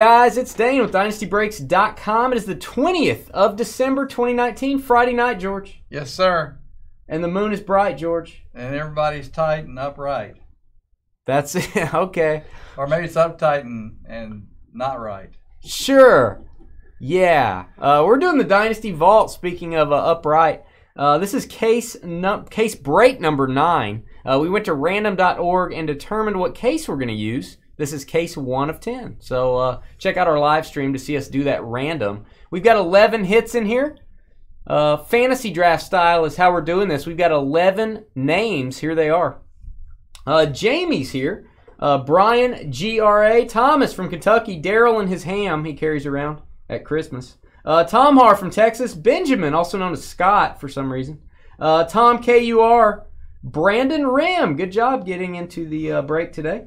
guys? It's Dane with DynastyBreaks.com. It is the 20th of December 2019, Friday night, George. Yes, sir. And the moon is bright, George. And everybody's tight and upright. That's it. okay. Or maybe it's uptight and, and not right. Sure. Yeah. Uh, we're doing the Dynasty Vault, speaking of uh, upright. Uh, this is case num- case break number nine. Uh, we went to random.org and determined what case we're going to use. This is case one of 10. So uh, check out our live stream to see us do that random. We've got 11 hits in here. Uh, fantasy draft style is how we're doing this. We've got 11 names. Here they are. Uh, Jamie's here. Uh, Brian, G.R.A. Thomas from Kentucky. Daryl and his ham he carries around at Christmas. Uh, Tom Har from Texas. Benjamin, also known as Scott for some reason. Uh, Tom K.U.R. Brandon Ram. Good job getting into the break today.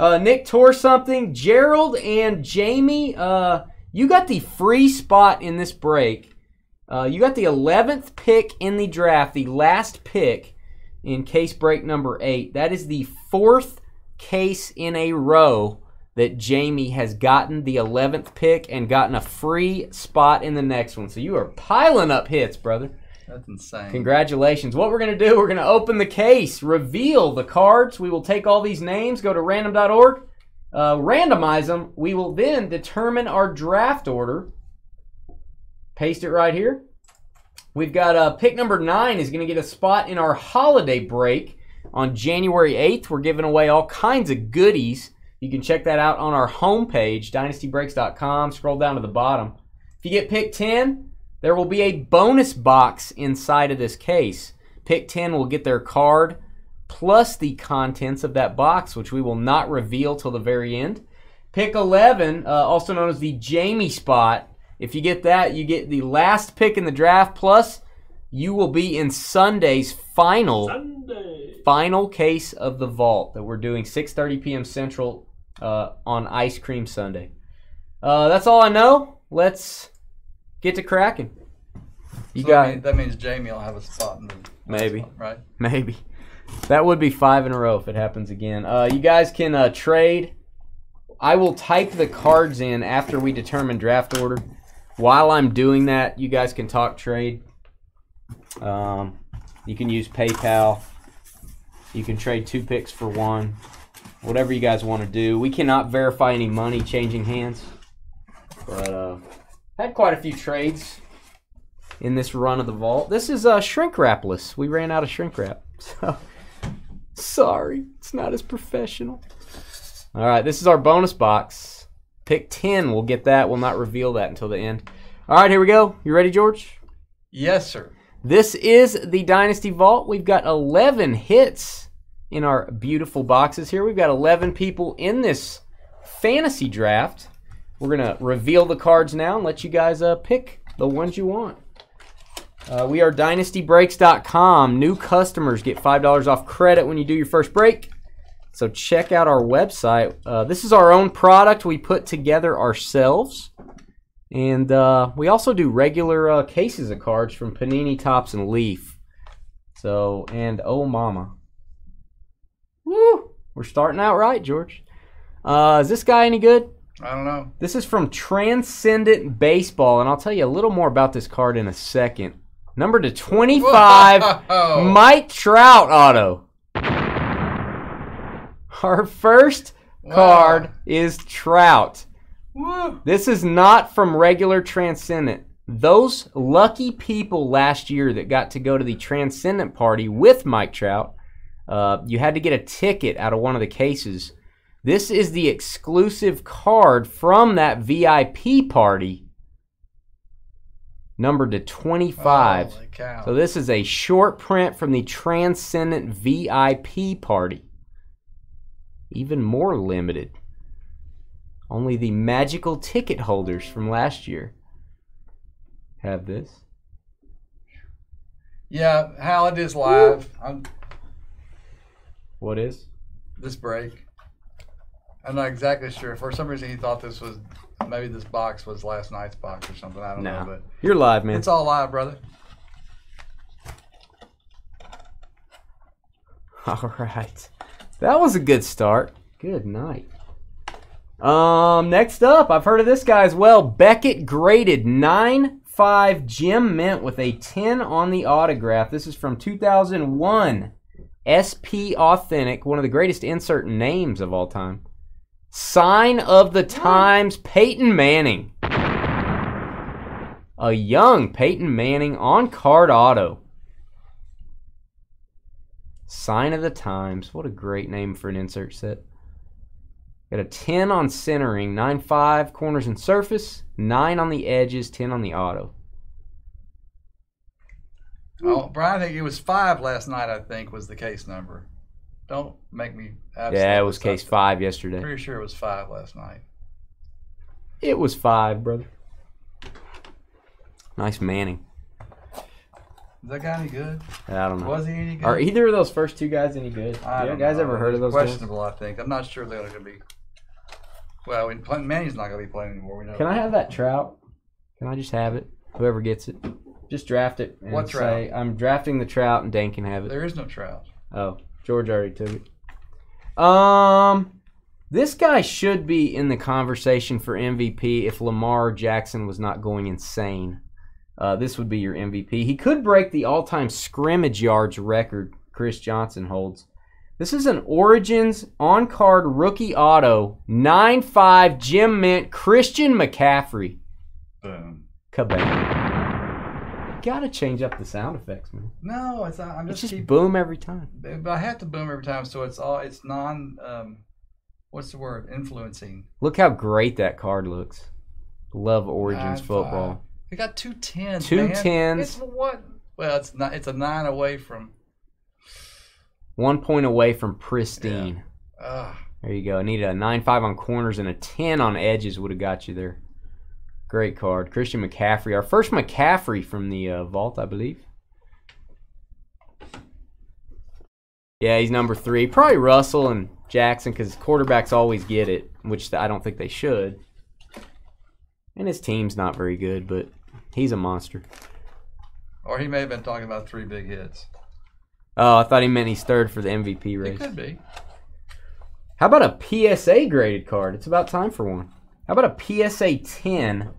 Uh, Nick tore something. Gerald and Jamie, uh, you got the free spot in this break. Uh, you got the 11th pick in the draft, the last pick in case break number eight. That is the fourth case in a row that Jamie has gotten the 11th pick and gotten a free spot in the next one. So you are piling up hits, brother. That's insane. Congratulations. What we're going to do, we're going to open the case, reveal the cards. We will take all these names, go to random.org, uh, randomize them. We will then determine our draft order. Paste it right here. We've got uh, pick number nine is going to get a spot in our holiday break on January 8th. We're giving away all kinds of goodies. You can check that out on our homepage, dynastybreaks.com. Scroll down to the bottom. If you get pick 10, there will be a bonus box inside of this case. Pick 10 will get their card plus the contents of that box, which we will not reveal till the very end. Pick 11, uh, also known as the Jamie spot. If you get that, you get the last pick in the draft, plus you will be in Sunday's final Sunday. final case of the vault that we're doing 6:30 p.m. Central uh, on Ice Cream Sunday. Uh, that's all I know. Let's get to cracking. You So got that, means, that means Jamie will have a spot in the Maybe. right? Maybe. That would be five in a row if it happens again. Uh, you guys can uh, trade. I will type the cards in after we determine draft order. While I'm doing that, you guys can talk trade. Um, you can use PayPal. You can trade two picks for one. Whatever you guys want to do. We cannot verify any money changing hands. But uh, had quite a few trades in this run of the vault. This is uh, shrink wrapless. We ran out of shrink wrap. So sorry, it's not as professional. All right, this is our bonus box. Pick 10, we'll get that. We'll not reveal that until the end. All right, here we go. You ready, George? Yes, sir. This is the Dynasty Vault. We've got 11 hits in our beautiful boxes here. We've got 11 people in this fantasy draft. We're going to reveal the cards now and let you guys uh, pick the ones you want. Uh, we are dynastybreaks.com. New customers get $5 off credit when you do your first break. So check out our website. Uh, this is our own product we put together ourselves. And uh, we also do regular uh, cases of cards from Panini, Topps, and Leaf. So, and oh mama. Woo! We're starting out right, George. Uh, is this guy any good? I don't know. This is from Transcendent Baseball, and I'll tell you a little more about this card in a second. Number to 25, Whoa! Mike Trout auto. Our first Wow. card is Trout. Woo! This is not from regular Transcendent. Those lucky people last year that got to go to the Transcendent party with Mike Trout, uh, you had to get a ticket out of one of the cases. This is the exclusive card from that VIP party, numbered to 25. Holy cow. So this is a short print from the Transcendent VIP party. Even more limited. Only the magical ticket holders from last year have this. yeah, Hal, it is live. What is? this break. I'm not exactly sure. For some reason, he thought this was maybe this box was last night's box or something. I don't No. know, but You're live, man. it's all live, brother. All right. That was a good start. Good night. Um, next up, I've heard of this guy as well. Beckett graded 9 5 Gem Mint with a 10 on the autograph. This is from 2001. SP Authentic, one of the greatest insert names of all time. Sign of the Times, Peyton Manning. A young Peyton Manning on card auto. Sign of the Times. What a great name for an insert set. Got a 10 on centering, 9 5 corners and surface, 9 on the edges, 10 on the auto. Oh, Brian, I think it was five last night. I think was the case number. Don't make me. Yeah, it was case five yesterday. Pretty sure it was five last night. It was five, brother. Nice Manning. Is that guy any good? I don't know. Was he any good? Are either of those first two guys any good? I yeah, don't guys know. ever heard of those? guys? Questionable, I think. I'm not sure they're going to be. Well, when Clinton Manning's not going to be playing anymore. We know. Can I have that trout? Can I just have it? Whoever gets it, just draft it. And What say. I'm drafting the trout, and Dan can have it. There is no trout. Oh, George already took it. Um, this guy should be in the conversation for MVP if Lamar Jackson was not going insane. Uh, this would be your MVP. He could break the all-time scrimmage yards record Chris Johnson holds. This is an Origins on-card rookie auto, 9-5 Gem Mint Christian McCaffrey. Boom. Kabam. Gotta change up the sound effects, man. No, it's not. I'm just, It's just, keep. boom every time. But I have to boom every time, so it's all. It's non. Um, what's the word? Influencing. Look how great that card looks. Love Origins Nine, football. five. We got two tens. Two man. tens. It's what? Well, it's not. It's a nine away from. One point away from pristine. Uh, There you go. I needed a 9 5 on corners and a 10 on edges would have got you there. Great card. Christian McCaffrey. Our first McCaffrey from the uh, vault, I believe. Yeah, he's number three. Probably Russell and Jackson because quarterbacks always get it, which I don't think they should. And his team's not very good, but he's a monster. or he may have been talking about three big hits. Oh, I thought he meant he's third for the MVP It race. could be. How about a PSA graded card? It's about time for one. How about a PSA 10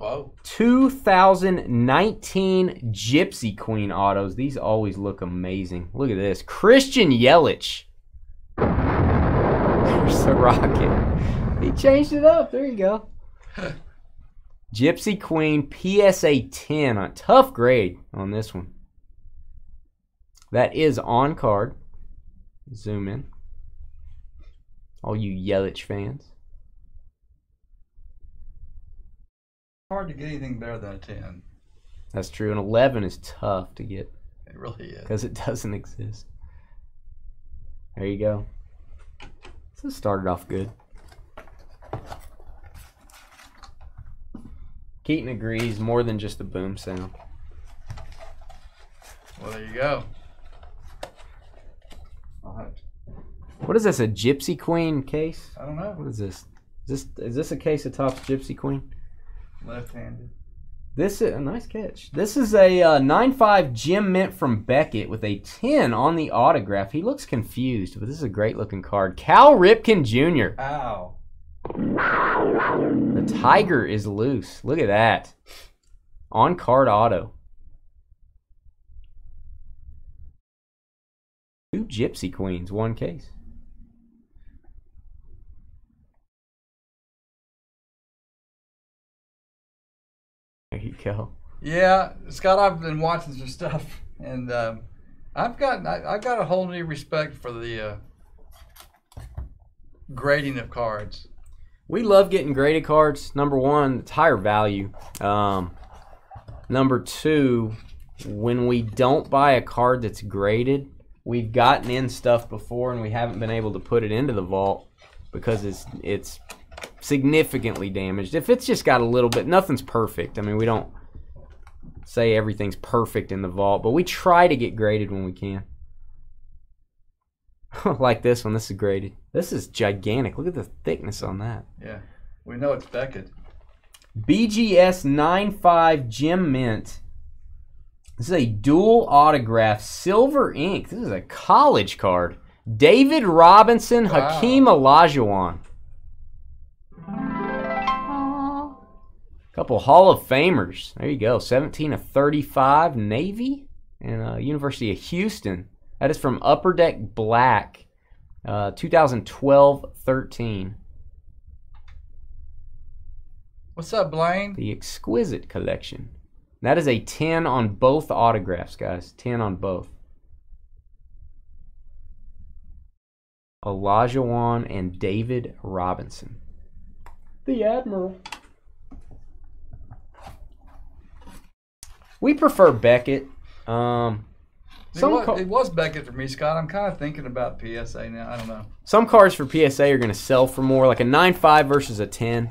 Whoa. 2019 Gypsy Queen autos? These always look amazing. Look at this. Christian Yelich. There's the rocket. He changed it up. There you go. Gypsy Queen PSA 10. A tough grade on this one. That is on card. Zoom in. All you Yelich fans. Hard to get anything better than a ten. That's true. And 11 is tough to get It really is. because it doesn't exist. There you go. So it started off good. Keaton agrees more than just a boom sound. Well, there you go. I'll have to- What is this? A Gypsy Queen case? I don't know. What is this? Is this is this a case of Topps Gypsy Queen? Left-handed. This is a nice catch. This is a uh, 9.5 Gem Mint from Beckett with a 10 on the autograph. He looks confused, but this is a great looking card. Cal Ripken Jr. Ow. The tiger is loose. Look at that. On card auto. Two Gypsy Queens, one case. There you go. Yeah, Scott, I've been watching some stuff, and um, I've got I, I've got a whole new respect for the uh, grading of cards. We love getting graded cards. Number one, it's higher value. Um, number two, when we don't buy a card that's graded, we've gotten in stuff before and we haven't been able to put it into the vault because it's it's significantly damaged. If it's just got a little bit, nothing's perfect. I mean, we don't say everything's perfect in the vault, but we try to get graded when we can. like this one, this is graded. This is gigantic. Look at the thickness on that. Yeah, we know it's Beckett. BGS 95 Gem Mint. This is a dual autograph, silver ink. This is a college card. David Robinson, Wow. Hakeem Olajuwon. Couple Hall of Famers. There you go. 17 of 35 Navy and uh, University of Houston. That is from Upper Deck Black, uh, 2012-13. What's up, Blaine? The Exquisite Collection. That is a 10 on both autographs, guys. 10 on both. Olajuwon and David Robinson. The Admiral. We prefer Beckett. Um, It was, it was Beckett for me, Scott. I'm kind of thinking about PSA now. I don't know. some cars for PSA are going to sell for more, like a 9.5 versus a 10.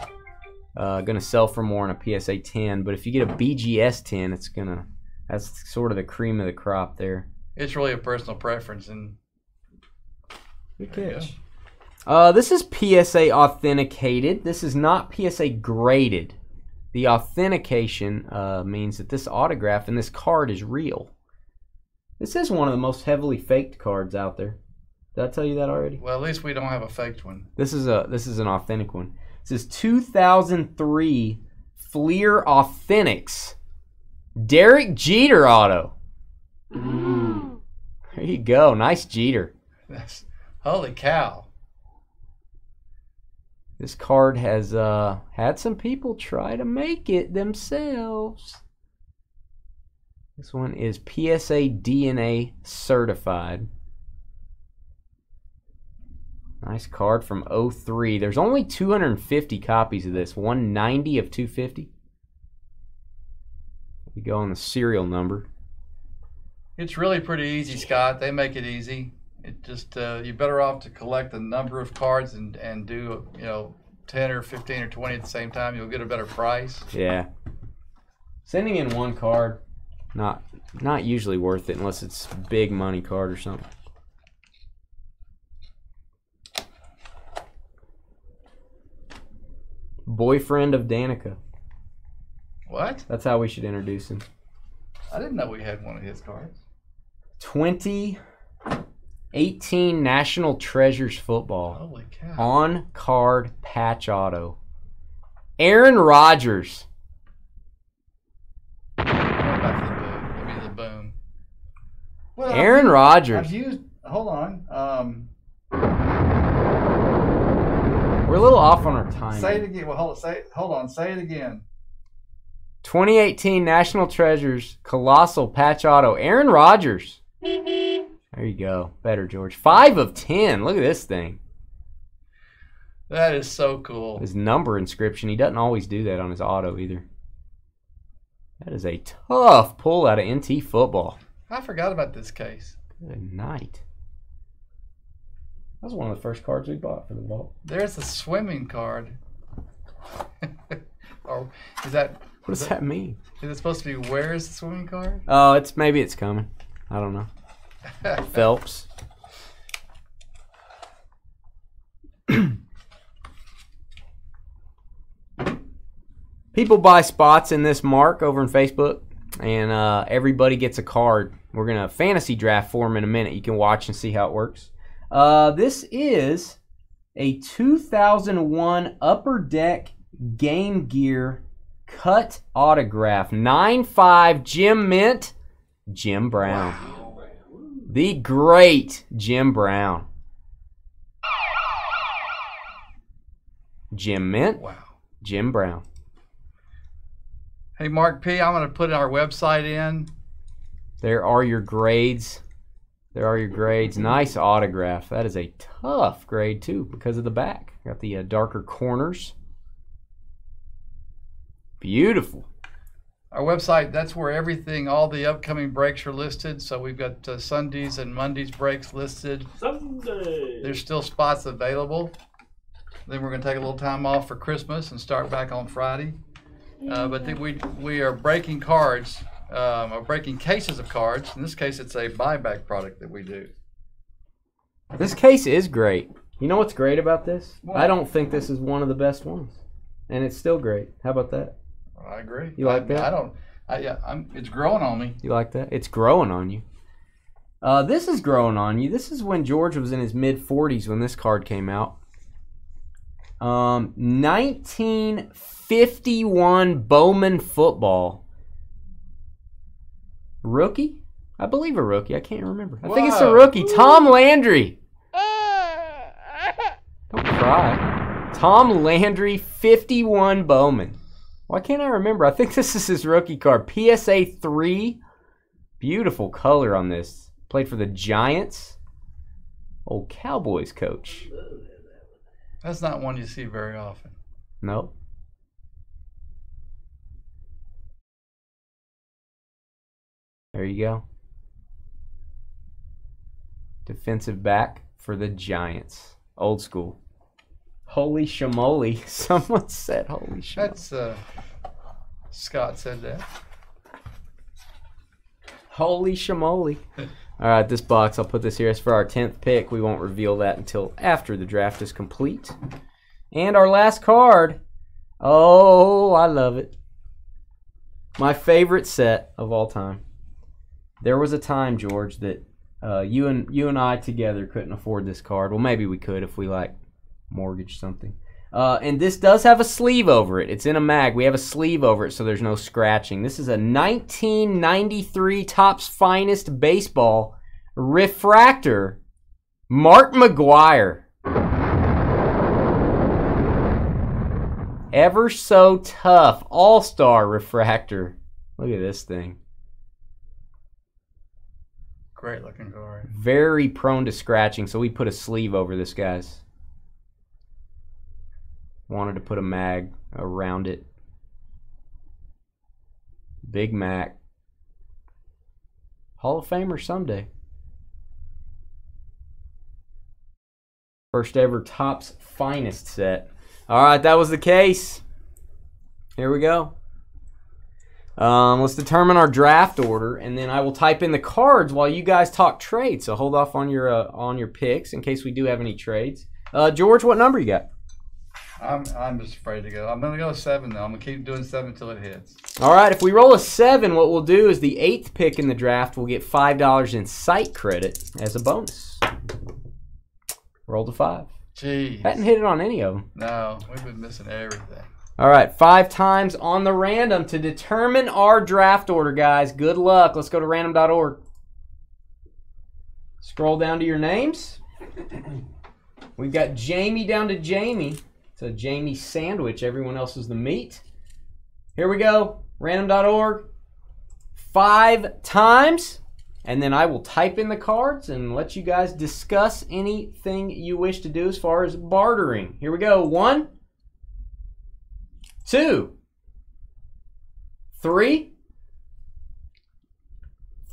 Uh, going to sell for more on a PSA 10, but if you get a BGS 10, it's going to that's sort of the cream of the crop there. It's really a personal preference, and Good go. Uh, this is PSA authenticated. This is not PSA graded. The authentication uh, means that this autograph and this card is real. This is one of the most heavily faked cards out there. Did I tell you that already? well, at least we don't have a faked one. This is a this is an authentic one. This is 2003 Fleer Authentics. Derek Jeter auto. There you go. Nice Jeter. That's holy cow. This card has uh, had some people try to make it themselves. This one is PSA DNA certified. Nice card from 03. There's only 250 copies of this. 190 of 250. We go on the serial number. It's really pretty easy, Scott. They make it easy. It just uh, you're better off to collect a number of cards and and do you know ten or fifteen or twenty at the same time. You'll get a better price. Yeah. Sending in one card, not not usually worth it unless it's big money card or something. Boyfriend of Danica. What? That's how we should introduce him. I didn't know we had one of his cards. 2018 National Treasures football. Holy cow! On card patch auto. Aaron Rodgers. What the boom? Give me the boom. Well, Aaron I've Rodgers. used. Hold on. Um, We're a little off on our time. say it again. Well, hold say. Hold on. Say it again. 2018 National Treasures Colossal Patch Auto. Aaron Rodgers. There you go. Better, George. Five of ten. Look at this thing. That is so cool. His number inscription. He doesn't always do that on his auto either. That is a tough pull out of NT football. I forgot about this case. Good night. That was one of the first cards we bought for the vault. There's a swimming card. or is that What does that mean? is it supposed to be where's the swimming card? Oh, it's maybe it's coming. I don't know. Phelps. People buy spots in this mark over in Facebook, and uh, everybody gets a card. We're gonna fantasy draft for them in a minute. You can watch and see how it works. Uh, this is a 2001 Upper Deck Game Gear cut autograph, 9 5 Gem Mint, Jim Brown. The great Jim Brown. Gem Mint, Wow. Jim Brown. Hey Mark P, I'm gonna put our website in. There are your grades. There are your grades. Nice autograph. That is a tough grade too because of the back. Got the uh, darker corners. Beautiful. Our website, that's where everything, all the upcoming breaks are listed. So we've got uh, Sundays and Mondays breaks listed. Someday. There's still spots available. Then we're going to take a little time off for Christmas and start back on Friday. Uh, but then we we are breaking cards, um, or breaking cases of cards. In this case, it's a buyback product that we do. This case is great. You know what's great about this? What? I don't think this is one of the best ones, and it's still great. How about that? I agree. You like I, that? I don't. I, yeah, I'm. It's growing on me. You like that? It's growing on you. Uh, this is growing on you. This is when George was in his mid 40s when this card came out. Um, 1951 Bowman football. Rookie? I believe a rookie. I can't remember. I think it's a rookie. Tom Landry. Don't cry. Tom Landry, 51 Bowman. Why can't I remember? I think this is his rookie card. PSA 3. Beautiful color on this. Played for the Giants. Old Cowboys coach. That's not one you see very often. Nope. There you go. Defensive back for the Giants. Old school. Holy shamoly. Someone said holy shamoly. That's uh, Scott said that. Holy shamoly. All right, this box, I'll put this here. It's for our 10th pick. We won't reveal that until after the draft is complete. And our last card. Oh, I love it. My favorite set of all time. There was a time, George, that uh, you and you and I together couldn't afford this card. Well, maybe we could if we like mortgage something. Uh, and this does have a sleeve over it. It's in a mag. We have a sleeve over it so there's no scratching. This is a 1993 Topps Finest Baseball Refractor Mark McGwire. Ever so tough All Star Refractor. Look at this thing. Great looking card. Very prone to scratching, so we put a sleeve over this, guys. Wanted to put a mag around it. Big Mac. Hall of Famer someday. First ever Topps Finest set. All right, that was the case. Here we go. Um, let's determine our draft order, and then I will type in the cards while you guys talk trades. So hold off on your uh, on your picks in case we do have any trades. Uh, George, what number you got? I'm I'm just afraid to go. I'm gonna go seven though. I'm gonna keep doing seven until it hits. All right, if we roll a seven, what we'll do is the eighth pick in the draft We'll get five dollars in site credit as a bonus. Roll to five. Jeez. Hadn't hit it on any of them. No, we've been missing everything. All right, five times on the random to determine our draft order, guys. Good luck. Let's go to random.org. Scroll down to your names. We've got Jamie down to Jamie. A Jamie sandwich. Everyone else is the meat. Here we go. Random.org. Five times. And then I will type in the cards and let you guys discuss anything you wish to do as far as bartering. Here we go. One two, three,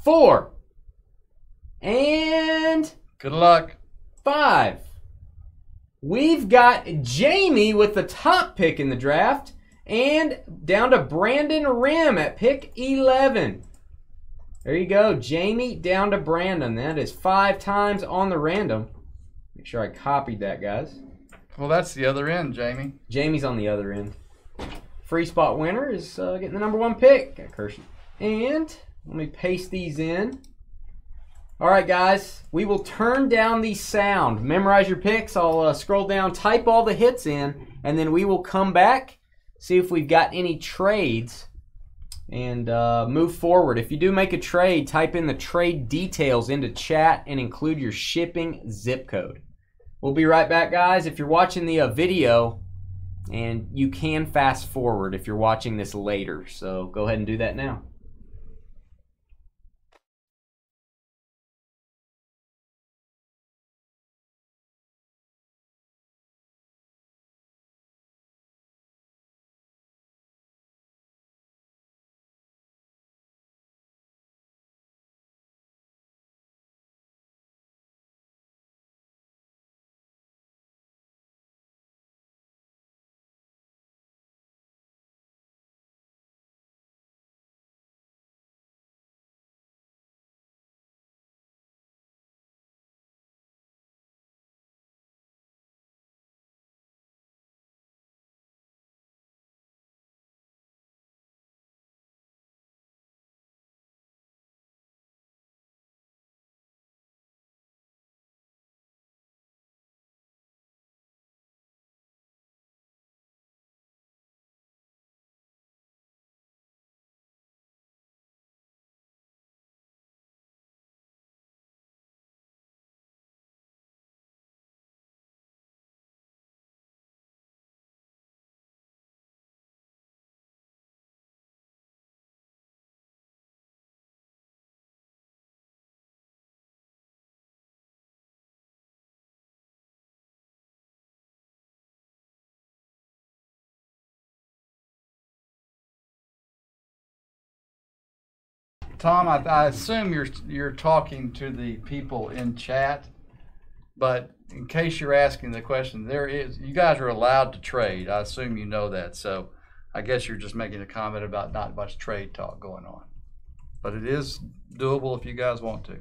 four, and Good luck. five. We've got Jamie with the top pick in the draft, and down to Brandon Rim at pick 11. There you go, Jamie down to Brandon. That is five times on the random. Make sure I copied that, guys. Well, that's the other end, Jamie. Jamie's on the other end. Free spot winner is uh, getting the number one pick. Got Kershey. And let me paste these in. All right, guys, we will turn down the sound. Memorize your picks. I'll uh, scroll down, type all the hits in, and then we will come back, see if we've got any trades, and uh, move forward. If you do make a trade, type in the trade details into chat and include your shipping zip code. We'll be right back, guys. If you're watching the uh, video, and you can fast forward if you're watching this later. So go ahead and do that now. Tom, I, I assume you're you're talking to the people in chat, but in case you're asking the question, there is you guys are allowed to trade. I assume you know that. So I guess you're just making a comment about not much trade talk going on, but it is doable if you guys want to.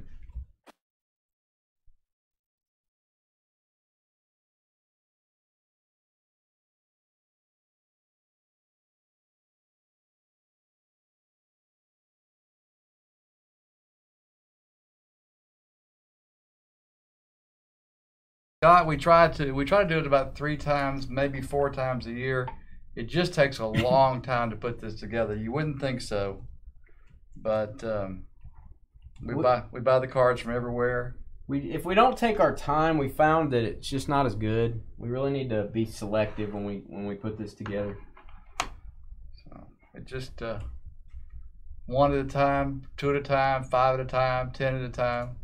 Scott, we try to we try to do it about three times, maybe four times a year. It just takes a long time to put this together. You wouldn't think so, but um, we What- buy we buy the cards from everywhere. We, if we don't take our time, we found that it's just not as good. We really need to be selective when we when we put this together. So it just uh, one at a time, two at a time, five at a time, ten at a time.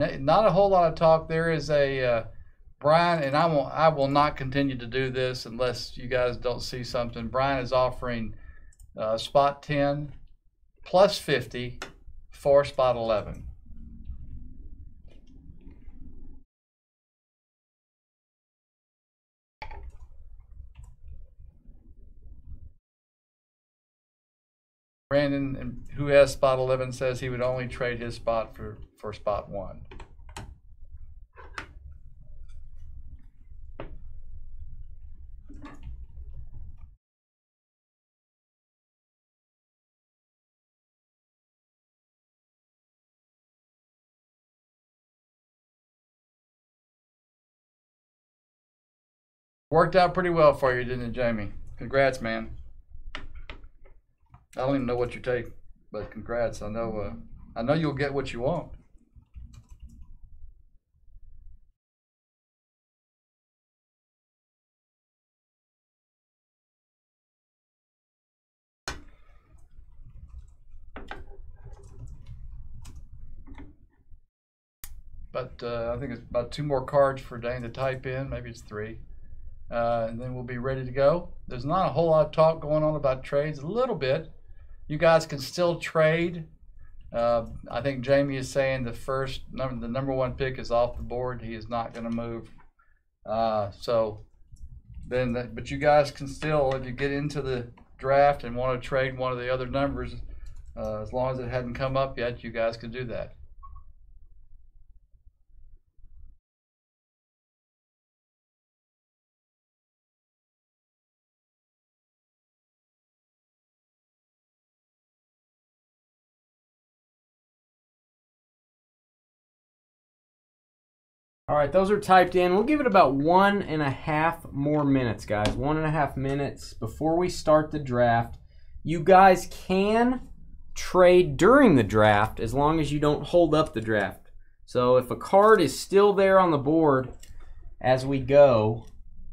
Not a whole lot of talk. There is a uh, Brian, and I will I will not continue to do this unless you guys don't see something. Brian is offering uh, spot ten plus fifty for spot eleven. Brandon, who has spot 11, says he would only trade his spot for, for spot one. Worked out pretty well for you, didn't it, Jamie? Congrats, man. I don't even know what you take, but congrats. I know. Uh, I know you'll get what you want. But uh, I think it's about two more cards for Dane to type in. Maybe it's three. Uh, and then we'll be ready to go. There's not a whole lot of talk going on about trades. A little bit. You guys can still trade. Uh, I think Jamie is saying the first number, the number one pick is off the board. He is not going to move. Uh, so then, that, but you guys can still, if you get into the draft and want to trade one of the other numbers, uh, as long as it hadn't come up yet, you guys can do that. Right, those are typed in. We'll give it about one and a half more minutes, guys. One and a half minutes before we start the draft. You guys can trade during the draft as long as you don't hold up the draft. So if a card is still there on the board as we go,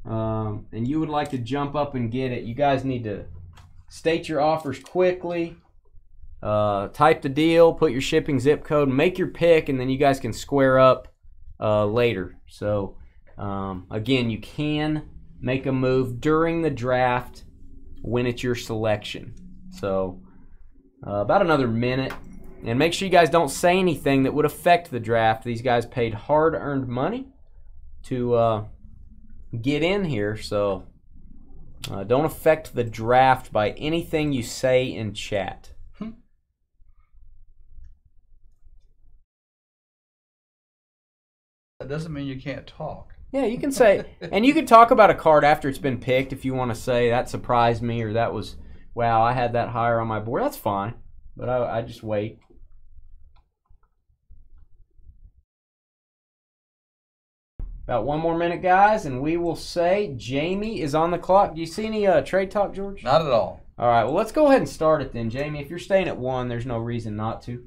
um, and you would like to jump up and get it, you guys need to state your offers quickly. Uh, type the deal, put your shipping zip code, make your pick, and then you guys can square up uh, later. So um, again, you can make a move during the draft when it's your selection. So uh, about another minute, and make sure you guys don't say anything that would affect the draft. These guys paid hard-earned money to uh, get in here, so uh, don't affect the draft by anything you say in chat. That doesn't mean you can't talk. Yeah, you can say, and you can talk about a card after it's been picked if you want to say that surprised me or that was, wow, I had that higher on my board. That's fine, but I, I just wait. About one more minute, guys, and we will say Jamie is on the clock. Do you see any uh, trade talk, George? Not at all. All right, well, let's go ahead and start it then, Jamie. If you're staying at one, there's no reason not to.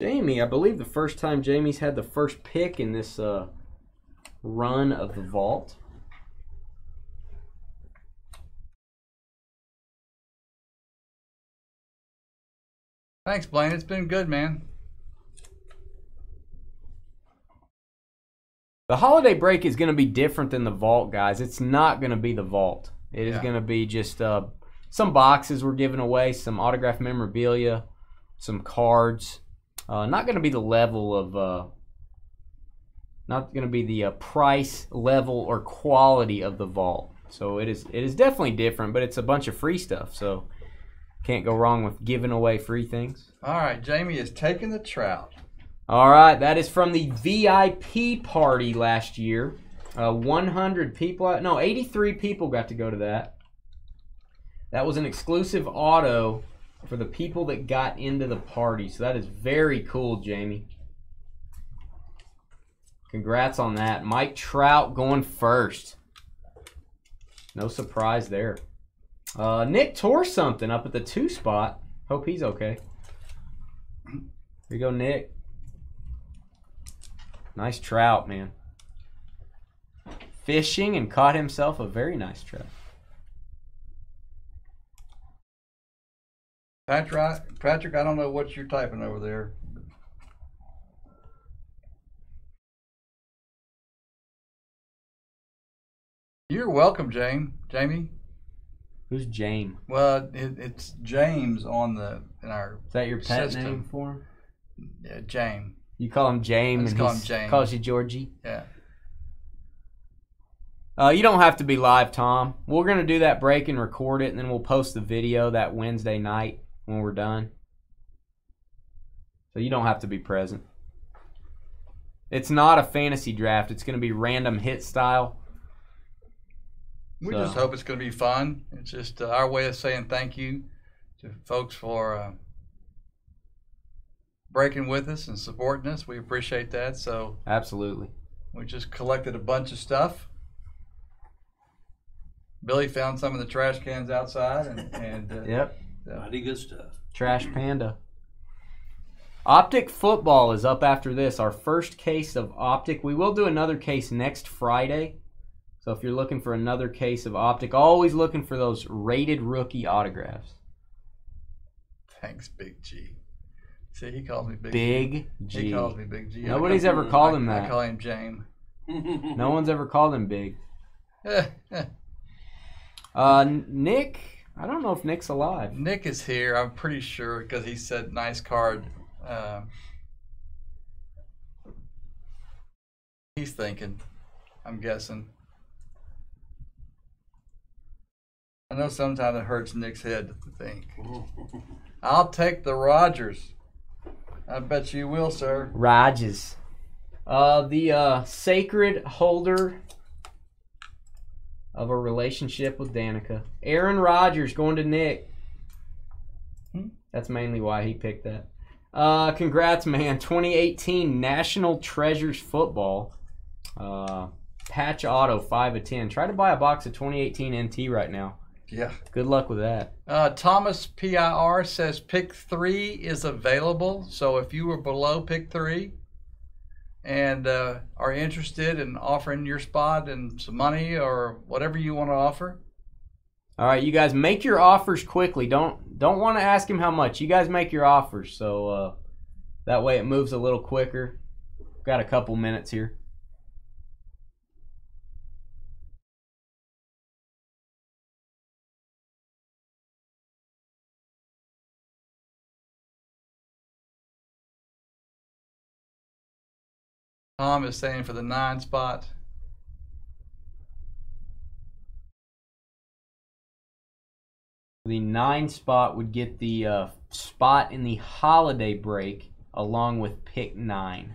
Jamie, I believe the first time Jamie's had the first pick in this uh, run of the vault. Thanks, Blaine. It's been good, man. The holiday break is going to be different than the vault, guys. It's not going to be the vault. It is Yeah. going to be just uh, some boxes we're giving away, some autographed memorabilia, some cards. Uh, not going to be the level of, uh, not going to be the uh, price level or quality of the vault. So it is, it is definitely different, but it's a bunch of free stuff. So can't go wrong with giving away free things. All right, Jamie is taking the trout. All right, that is from the VIP party last year. Uh, 100 people, no, 83 people got to go to that. That was an exclusive auto for the people that got into the party. So that is very cool, Jamie. Congrats on that. Mike Trout going first. No surprise there. Uh, Nick tore something up at the two spot. Hope he's okay. Here you go, Nick. Nice trout, man. Fishing and caught himself a very nice trout. Patrick, Patrick, I don't know what you're typing over there. You're welcome, James. Jamie. Who's Jane? Well, it, it's James on the in our Is that your pet System. name for him? yeah, James. You call him James call him James. calls you Georgie. Yeah. Uh, you don't have to be live, Tom. We're gonna do that break and record it, and then we'll post the video that Wednesday night when we're done. So you don't have to be present. It's not a fantasy draft. It's gonna be random hit style. We So- just hope it's going to be fun. It's just uh, our way of saying thank you to folks for uh, breaking with us and supporting us. We appreciate that. So Absolutely. we just collected a bunch of stuff. Billy found some of the trash cans outside, and, and uh, Yep. Mighty good stuff. Trash Panda. Optic football is up after this. Our first case of Optic. We will do another case next Friday. So if you're looking for another case of Optic, always looking for those rated rookie autographs. thanks, Big G. See, he calls me Big. Big G. He calls me Big G. I Nobody's call- ever called I- him I that. call him James. No one's ever called him Big. Uh, Nick. I don't know if Nick's alive. Nick is here. I'm pretty sure because he said nice card. Uh, he's thinking. I'm guessing. I know sometimes it hurts Nick's head to think. I'll take the Rodgers. I bet you will, sir. Rodgers. Uh, the uh, sacred holder of a relationship with Danica. Aaron Rodgers going to Nick. Hmm. That's mainly why he picked that. Uh, congrats, man. 2018 National Treasures Football. Uh, patch auto, 5 of 10. Try to buy a box of 2018 NT right now. Yeah. Good luck with that. Uh, Thomas PIR says pick three is available. So if you were below pick three and uh, are interested in offering your spot and some money or whatever you want to offer, All right, you guys make your offers quickly. Don't don't want to ask him how much. You guys make your offers so uh, that way it moves a little quicker. Got a couple minutes here. Tom is saying for the nine spot. The nine spot would get the uh, spot in the holiday break along with pick nine.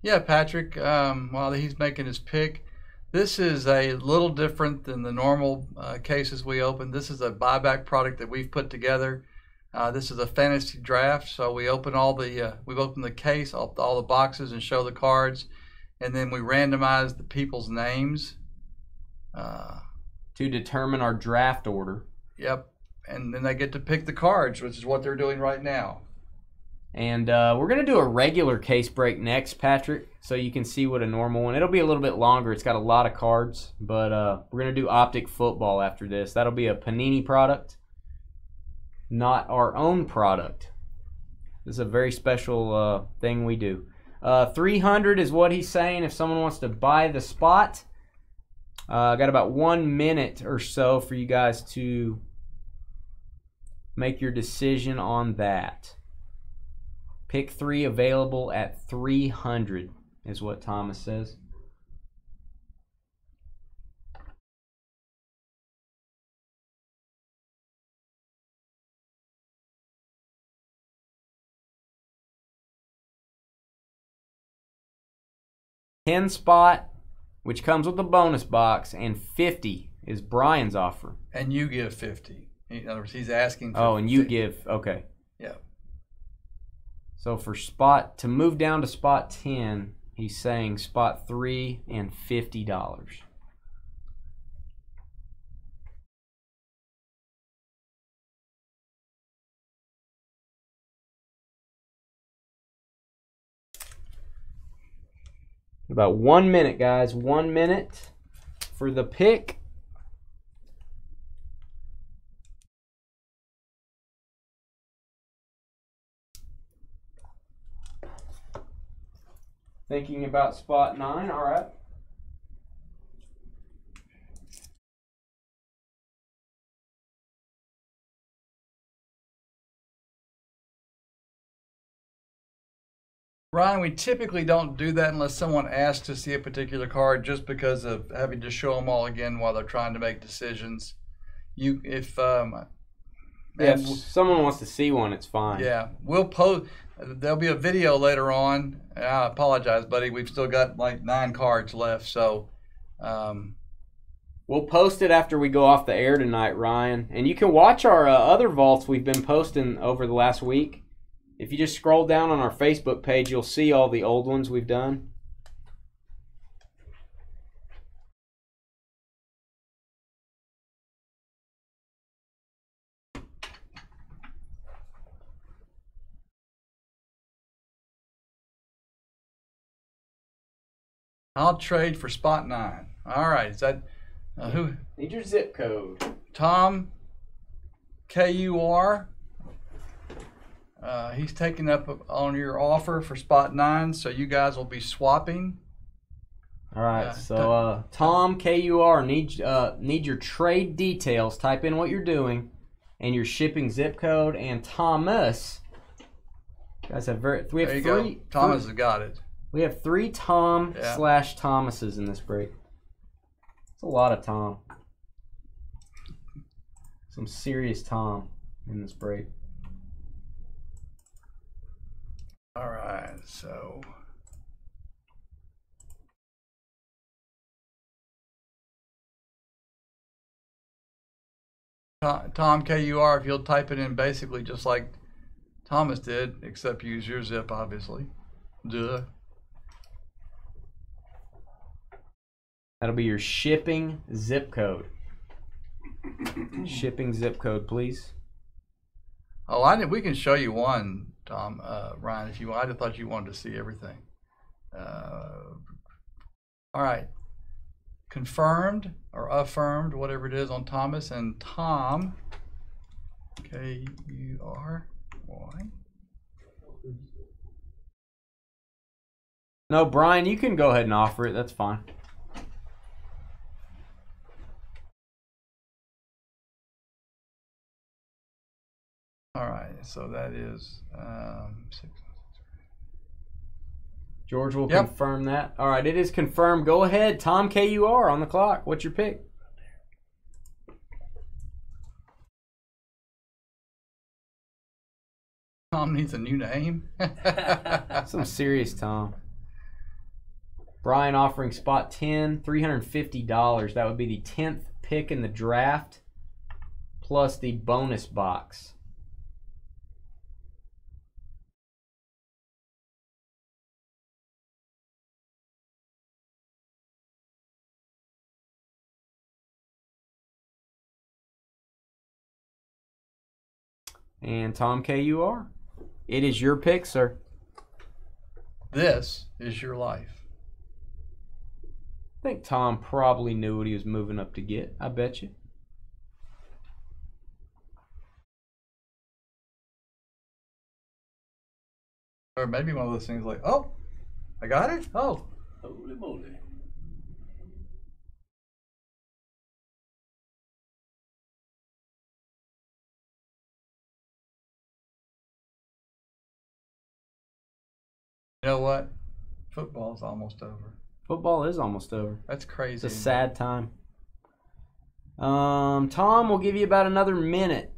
Yeah, Patrick, um, while he's making his pick, this is a little different than the normal uh, cases we open. This is a buyback product that we've put together. Uh, this is a fantasy draft, so we open all the uh, we've opened the case, all, all the boxes, and show the cards, and then we randomize the people's names. Uh, To determine our draft order. yep, and then they get to pick the cards, which is what they're doing right now. And uh, we're going to do a regular case break next, Patrick, so you can see what a normal one. It'll be a little bit longer. It's got a lot of cards, but uh, we're going to do optic football after this. That'll be a Panini product, not our own product. This is a very special uh, thing we do. Uh, 300 is what he's saying if someone wants to buy the spot. I uh, got about one minute or so for you guys to make your decision on that. Pick three available at 300 is what Thomas says. 10 spot, which comes with a bonus box, and 50 is Brian's offer. And you give 50. In other words, he's asking. oh, and you 50. give. Okay. Yeah. So for spot to move down to spot 10, he's saying spot 3 and $50. About one minute, guys. One minute for the pick. Thinking about spot nine. All right. Ryan, we typically don't do that unless someone asks to see a particular card just because of having to show them all again while they're trying to make decisions. You, if, um, Yeah, if someone wants to see one, it's fine. Yeah, we'll post. There'll be a video later on. I apologize, buddy. We've still got like nine cards left, so um, We'll post it after we go off the air tonight, Ryan. And you can watch our uh, other vaults we've been posting over the last week. If you just scroll down on our Facebook page, you'll see all the old ones we've done. I'll trade for spot nine. All right, is that uh, who? Need your zip code. Tom K U R. Uh, he's taking up on your offer for spot nine, so you guys will be swapping. All right. Yeah. So uh, Tom K U R need uh, need your trade details. Type in what you're doing, and your shipping zip code. And Thomas, you guys have very we have There you three. go. Thomas three- has got it. we have three Tom Yeah. slash Thomases in this break. It's a lot of Tom. Some serious Tom in this break. All right, so. To- Tom KUR, if you'll type it in basically just like Thomas did, except use your zip, obviously. Duh. That'll be your shipping zip code. shipping zip code, please. Oh, I did, we can show you one, Tom, uh, Ryan, if you want. I just thought you wanted to see everything. Uh, all right. Confirmed or affirmed, whatever it is, on Thomas and Tom. K U R Y. No, Brian, you can go ahead and offer it. That's fine. All right, so that is um, six. George will Yep. confirm that. All right, it is confirmed. Go ahead, Tom KUR on the clock. What's your pick? Tom needs a new name. Some serious Tom. Brian offering spot 10, $350. That would be the 10th pick in the draft plus the bonus box. And Tom KUR. It is your pick, sir. This is your life. I think Tom probably knew what he was moving up to get. I bet you. Or maybe one of those things like, oh, I got it. Oh, Holy moly. You know what? Football's almost over. Football is almost over. That's crazy. It's a sad time. Um, Tom, we'll give you about another minute.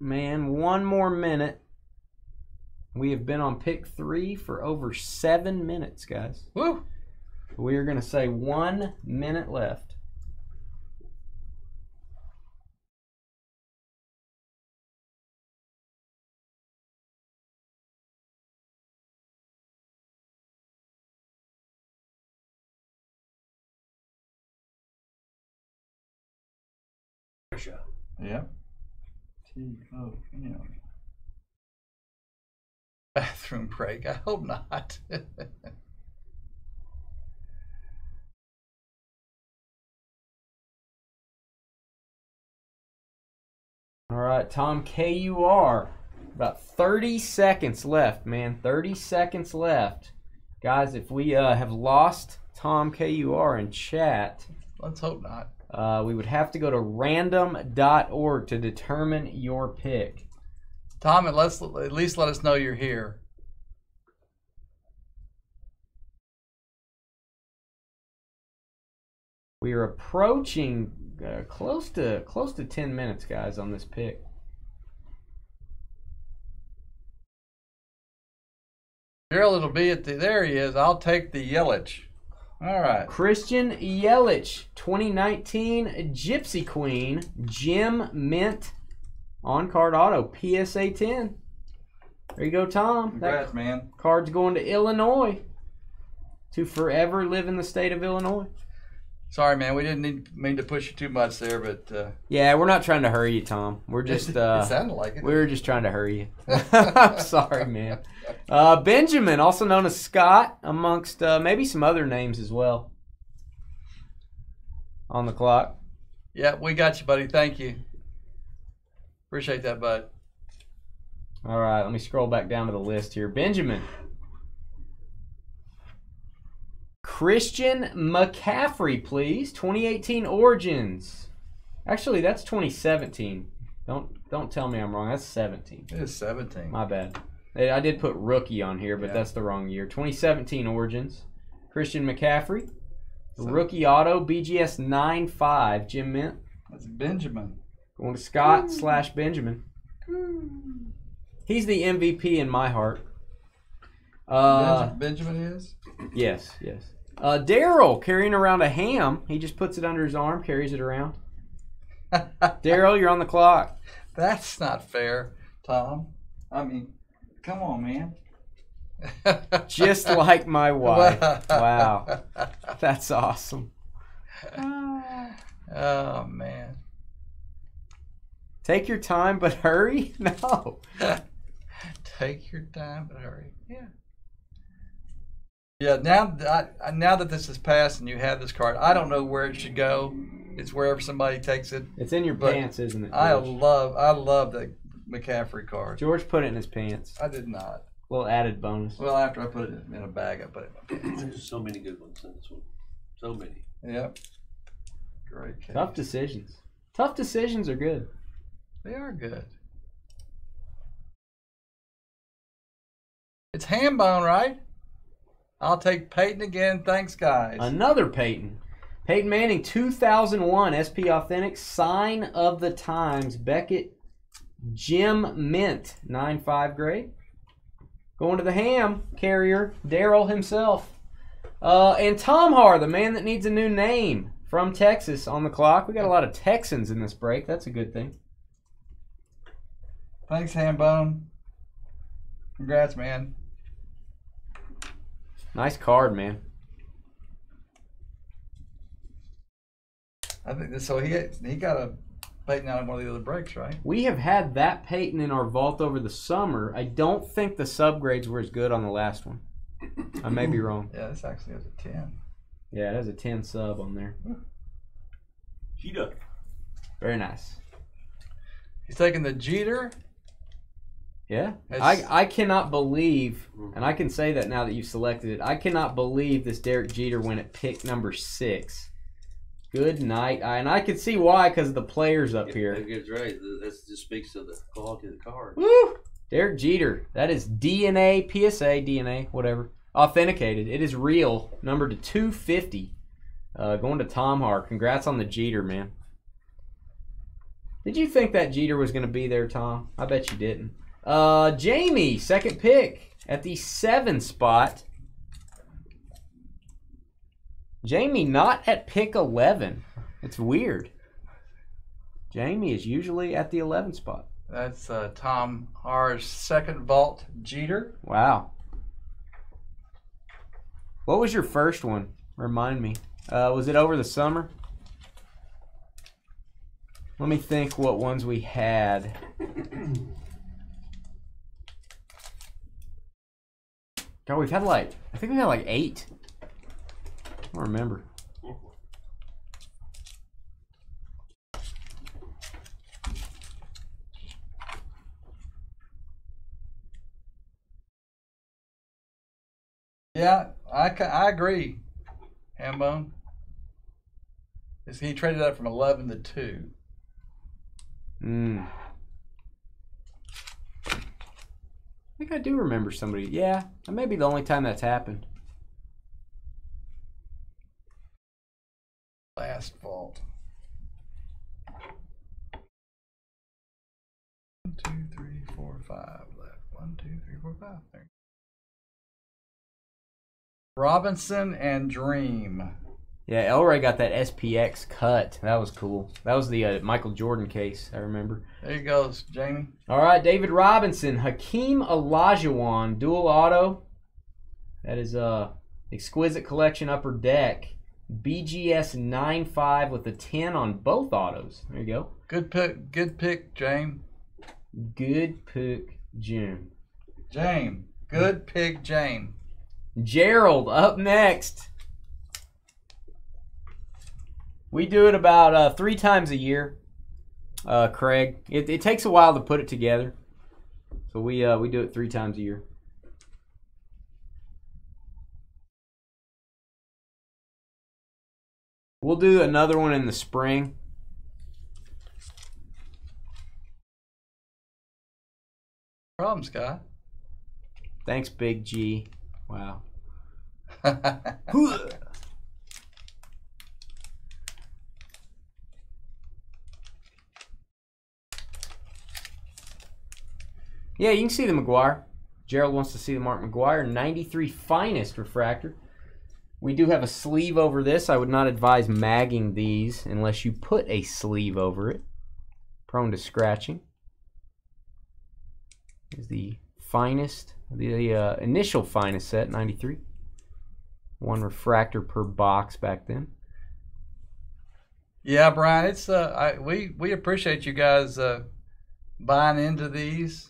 Man, one more minute. We have been on pick three for over seven minutes, guys. Woo! We are going to say one minute left. Pressure. Yep. T O M. Bathroom break. I hope not. All right, Tom KUR. About 30 seconds left, man. 30 seconds left. Guys, if we uh, have lost Tom KUR in chat, Let's hope not. Uh, we would have to go to random.org to determine your pick. Tom, at least, at least let us know you're here. We are approaching uh, close to close to 10 minutes, guys, on this pick. Gerald, it'll be at the. There he is. I'll take the Yelich. All right. Christian Yelich, 2019 Gypsy Queen, Gem Mint on card auto, PSA 10. There you go, Tom. That Congrats, man. card's going to Illinois to forever live in the state of Illinois. Sorry, man. We didn't need, mean to push you too much there, but uh, Yeah, we're not trying to hurry you, Tom. We're just uh, it sounded like it. we were just trying to hurry you. I'm sorry, man. Uh, Benjamin, also known as Scott, amongst uh, maybe some other names as well. On the clock. Yeah, we got you, buddy. Thank you. Appreciate that, bud. All right, let me scroll back down to the list here. Benjamin. Christian McCaffrey, please. 2018 Origins. Actually, that's 2017. Don't don't tell me I'm wrong. That's 17. It is 17. My bad. I I did put rookie on here, but Yeah. that's the wrong year. 2017 Origins. Christian McCaffrey. So- Rookie auto BGS 9.5 Gem Mint. That's Benjamin. Going to Scott slash Benjamin. He's the MVP in my heart. Uh, Benjamin is? yes, yes. Uh, Daryl carrying around a ham. He just puts it under his arm, carries it around. Daryl, you're on the clock. That's not fair, Tom. I mean, come on, man. Just like my wife. Wow, that's awesome. Oh, man. Take your time, but hurry. No. Take your time, but hurry. Yeah. Yeah. Now, that I, now that this is passed and you have this card, I don't know where it should go. It's wherever somebody takes it. It's in your But pants, isn't it? I love, I love the McCaffrey card. George put it in his pants. I did not. little added bonus. Well, after I put it in a bag, I put it in my pants. There's so many good ones in this one. So many. Yep. Great case. Tough decisions. Tough decisions are good. They are good. It's hand bone, right? I'll take Peyton again. Thanks, guys. Another Peyton. Peyton Manning, 2001 SP Authentic, Sign of the Times, Beckett, Gem Mint, 9.5 grade. Going to the ham carrier, Daryl himself. Uh, and Tom Har, the man that needs a new name from Texas on the clock. We got a lot of Texans in this break. That's a good thing. Thanks, Hambone. Congrats, man. Nice card, man. I think this, so. He he got a Peyton out of one of the other breaks, right? We have had that Peyton in our vault over the summer. I don't think the subgrades were as good on the last one. I may be wrong. Yeah, this actually has a 10. Yeah, it has a 10 sub on there. Cheetah. Very nice. He's taking the Jeter. Yeah. It's- I, I cannot believe, and I can say that now that you've selected it, I cannot believe this Derek Jeter went at pick number six. Good night. I, and I can see why because of the players up here. That gets right. That just speaks to the quality of the card. Woo! Derek Jeter. That is DNA, PSA, DNA, whatever. Authenticated. It is real. Number to 250. Uh, going to Tom Hart. Congrats on the Jeter, man. Did you think that Jeter was going to be there, Tom? I bet you didn't. Uh, Jamie, second pick at the seven spot. Jamie not at pick 11. It's weird. Jamie is usually at the 11 spot. That's uh, Tom R's second vault Jeter. Wow. What was your first one? Remind me. Uh, was it over the summer? Let me think what ones we had. God, we've had like, I think we had like eight. I don't remember. Yeah, I, I agree. Hambone. Is he traded up from 11 to 2. Mm. I think I do remember somebody. Yeah, that may be the only time that's happened. Last vault. One, two, three, four, five left. One, two, three, four, five. There. Robinson and Dream. Yeah, Elray got that SPX cut. That was cool. That was the uh, Michael Jordan case, I remember. There you goes, Jamie. All right, David Robinson, Hakeem Olajuwon, dual auto. That is a exquisite collection upper deck. BGS 9.5 with a 10 on both autos. There you go. Good pick. Good pick, James. Good pick, June. James. Good pick, James. Gerald up next. We do it about uh, three times a year, uh, Craig. It, it takes a while to put it together, so we uh, we do it three times a year. We'll do another one in the spring. Problem, Scott. Thanks, Big G. Wow. Yeah, you can see the McGwire. Gerald wants to see the Mark McGwire 93 finest refractor. We do have a sleeve over this. I would not advise magging these unless you put a sleeve over it. Prone to scratching. Is the finest, the uh, initial finest set, 93. One refractor per box back then. Yeah, Brian, it's uh, I, we we appreciate you guys uh, buying into these.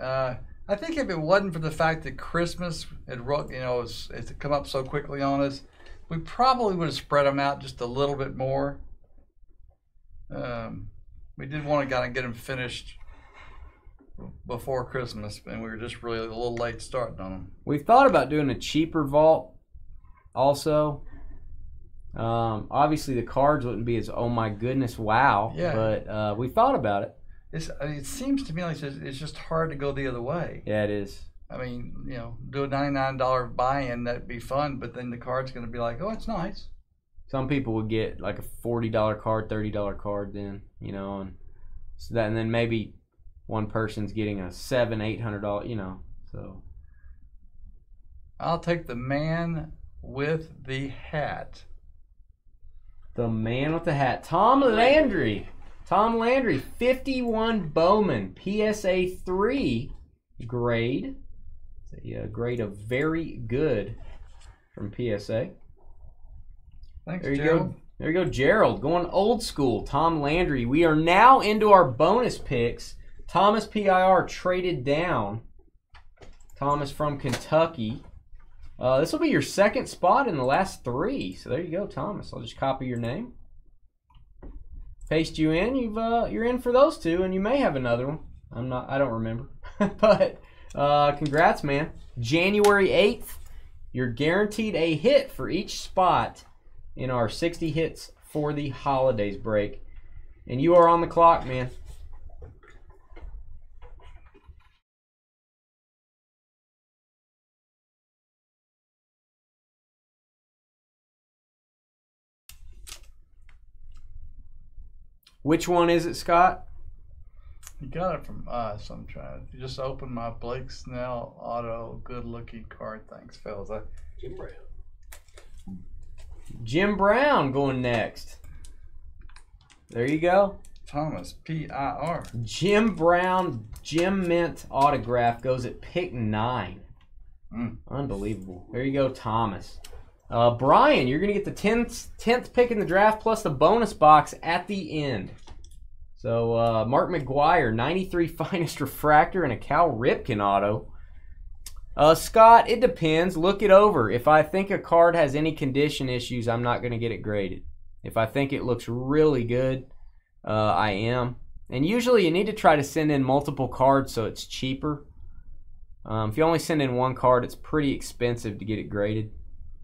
Uh, I think if it wasn't for the fact that Christmas had you know it's, it's come up so quickly on us, we probably would have spread them out just a little bit more. Um, we did want to kind of get them finished before Christmas, and we were just really a little late starting on them. We've thought about doing a cheaper vault also. Um, obviously, the cards wouldn't be as oh my goodness, wow. Yeah. But uh, we thought about it. It's, it seems to me like it's it's just hard to go the other way. Yeah, it is. I mean, you know, do a ninety-nine dollar buy-in that'd be fun, but then the card's going to be like, oh, it's nice. Some people would get like a forty dollar card, thirty dollar card, then you know, and so that, and then maybe one person's getting a seven, eight hundred dollar, you know. So I'll take the man with the hat. the man with the hat, Tom Landry. Tom Landry, fifty-one Bowman, PSA three grade. It's a uh, grade of very good from PSA. Thanks, There you Gerald. go, There you go, Gerald. Going old school. Tom Landry. We are now into our bonus picks. Thomas PIR traded down. Thomas from Kentucky. Uh, this will be your second spot in the last three. So there you go, Thomas. I'll just copy your name. Paste you in. You've uh, you're in for those two, and you may have another one. I'm not. I don't remember. but uh, congrats, man. January eighth. You're guaranteed a hit for each spot in our 60 hits for the holidays break. And you are on the clock, man. Which one is it, Scott? You got it from us. I'm trying. You just open my Blake Snell auto good looking card. Thanks, fellas. I, Jim Brown. Jim Brown going next. There you go. Thomas P I R. Jim Brown, Gem Mint autograph goes at pick nine. Mm. Unbelievable. There you go, Thomas. Uh, Brian, you're going to get the 10th, 10th pick in the draft plus the bonus box at the end. So, uh, Mark McGwire, 93 finest refractor and a Cal Ripken auto. Uh, Scott, it depends. Look it over. If I think a card has any condition issues, I'm not going to get it graded. If I think it looks really good, uh, I am. And usually you need to try to send in multiple cards so it's cheaper. Um, if you only send in one card, it's pretty expensive to get it graded.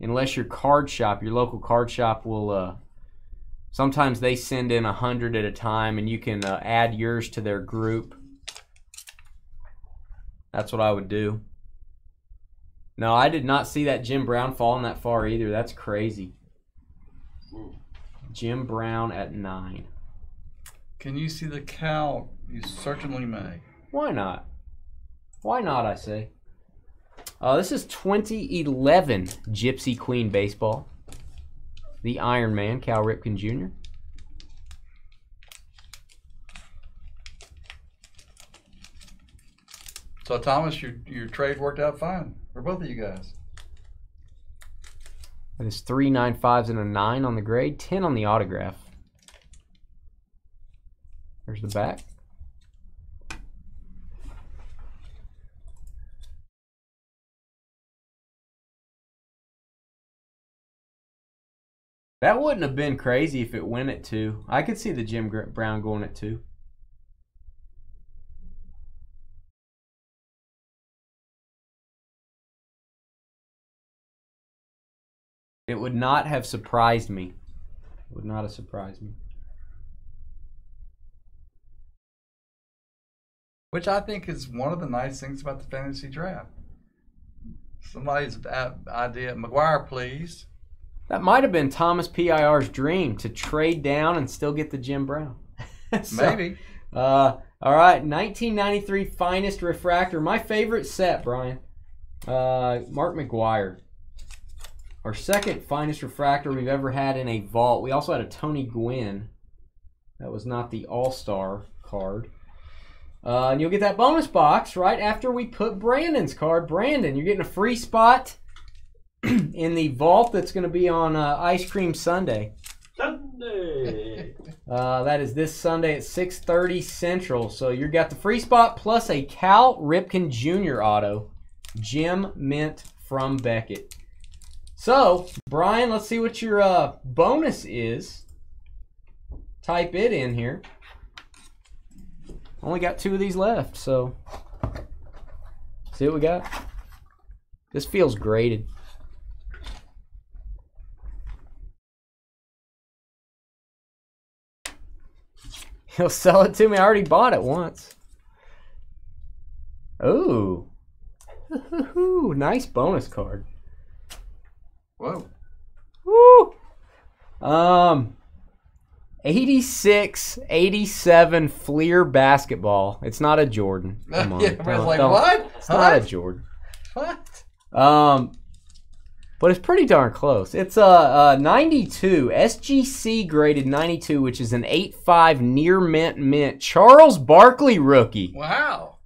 Unless your card shop, your local card shop will. Uh, sometimes they send in a hundred at a time, and you can uh, add yours to their group. That's what I would do. No, I did not see that Jim Brown falling that far either. That's crazy. Jim Brown at nine. Can you see the cow? You certainly may. Why not? Why not, I say? Uh, this is 2011 Gypsy Queen Baseball. The Iron Man, Cal Ripken Jr. So Thomas, your your trade worked out fine for both of you guys. That is three nine fives and a nine on the grade, ten on the autograph. There's the back. That wouldn't have been crazy if it went at two. I could see the Jim Brown going at two. It would not have surprised me. It would not have surprised me. Which I think is one of the nice things about the fantasy draft. Somebody's idea. McGwire, please. That might have been Thomas PIR's dream to trade down and still get the Jim Brown. So, Maybe. Uh, all right, 1993 finest refractor. My favorite set, Brian. Uh, Mark McGwire. Our second finest refractor we've ever had in a vault. We also had a Tony Gwynn. That was not the All Star card. Uh, and you'll get that bonus box right after we put Brandon's card. Brandon, you're getting a free spot in the vault that's going to be on uh, Ice Cream Sunday. Sunday. Uh, that is this Sunday at 6:30 Central. So you've got the free spot plus a Cal Ripken Jr. auto, Gem Mint from Beckett. So Brian, let's see what your uh, bonus is. Type it in here. Only got two of these left, so see what we got. This feels graded. He'll sell it to me. I already bought it once. Ooh. Nice bonus card. Whoa. Woo. Um 86 87 Fleer basketball. It's not a Jordan. Come on. yeah, everybody's Don't- like, what? It's not a? Jordan. What? Um, but it's pretty darn close. It's a, uh 92 SGC graded 92, which is an 8.5 near mint mint Charles Barkley rookie. Wow.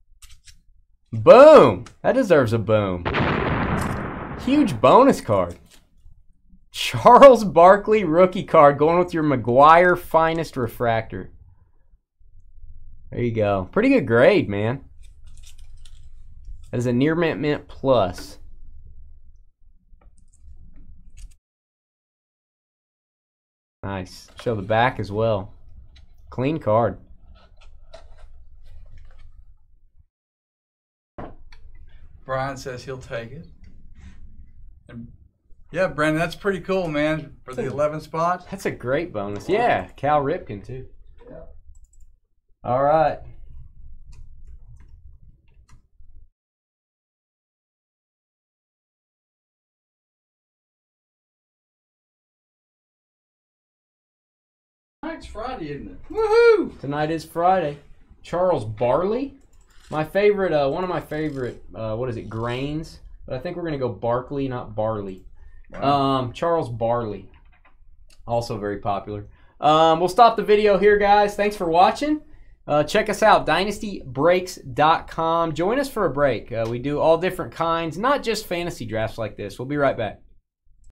Boom! That deserves a boom. Huge bonus card. Charles Barkley rookie card going with your McGwire finest refractor. There you go. Pretty good grade, man. That is a near mint mint plus. Nice. Show the back as well. Clean card. Brian says he'll take it. And yeah, Brandon, that's pretty cool, man, for the 11 spot. That's a great bonus. Yeah, Cal Ripken too. Yeah. All right. Tonight's Friday, isn't it? Woohoo! Tonight is Friday. Charles Barley, my favorite, uh, one of my favorite, uh, what is it, grains? But I think we're gonna go Barkley, not barley. Um, Charles Barley, also very popular. Um, we'll stop the video here, guys. Thanks for watching. Uh, check us out, dynastybreaks.com. Join us for a break. Uh, we do all different kinds, not just fantasy drafts like this. We'll be right back.